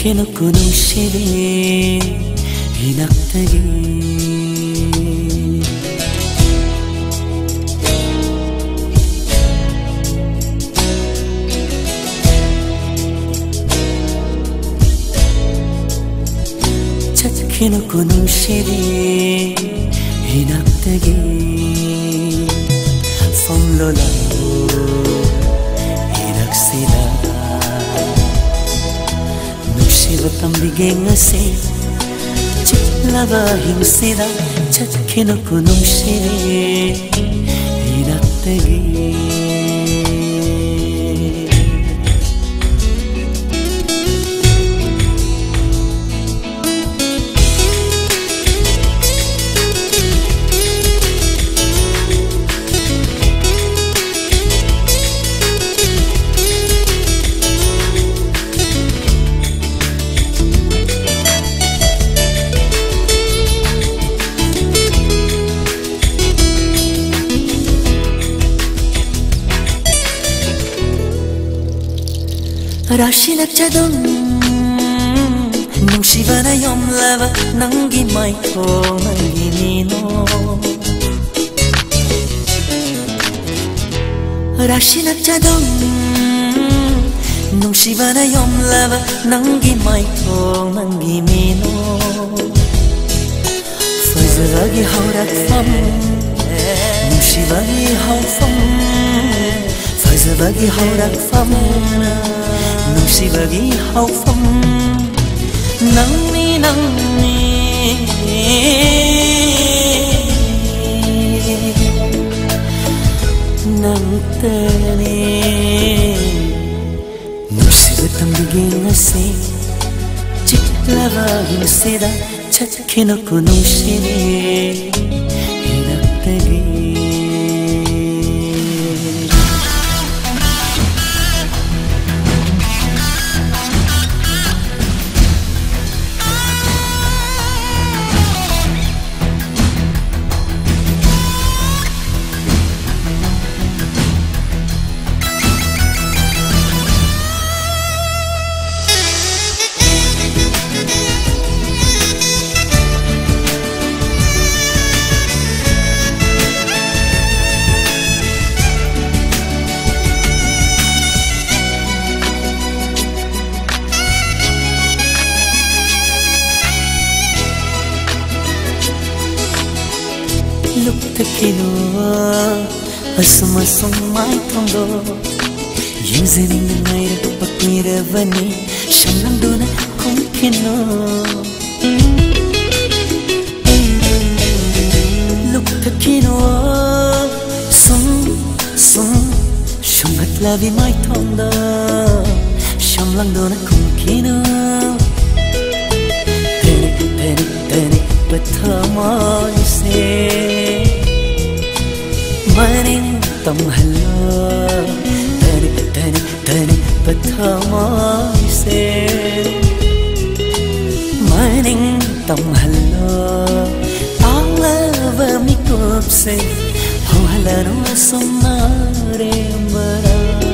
켜놓고 농실이 비낙대기 켜놓고 농실이 비낙대기 솔로라고 이락시다. ಶಿವತಂಬಿಗೆ ಸೆ ಚೆಲ್ಲವ ಹಿಂಸಿದ ಚಕ್ಕಿನ ಕುನುಷಿರೇ ಇರತ್ತಗೆ ರಾಶಿ ಲಕ್ಷದಂ ಶಿವನ ಯೊಮ್ಲವ ನಂಗಿ ಮೈಕೋ ನಂಗಿ ನೀನೋ ರಾಶಿ ಲಕ್ಷದಂ ಶಿವನ ಯೊಮ್ಲವ ನಂಗಿ ಮೈಕೋ ನಂಗಿ ನೀನೋ ಫಜವಾಗಿ ಹೌರಕ್ಫಂ ಶಿವಗಿ ಹೌಫಂ ಫಜವಾಗಿ ಹೌರಕ್ಫಂ 누시버기 하우펑 낭미 낭미. 낭떠니 누시버탕 비기나세 찌라바 힘세다 착해놓고 누시니 이 lúc thức asma sumai thondo yuzin nai ra pakira vani shanam dona kum kino sum sum shumat lavi mai thondo shamlang dona kum بتمايسي مانين تم هلا على ومكوبسي هو هلا نوصل ناري مرام